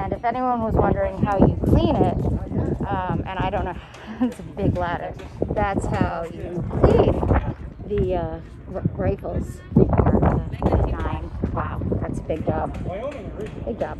And if anyone was wondering how you clean it, um, and I don't know, it's a big ladder. That's how you clean the uh, rifles nine. Wow, that's a big job. Big job.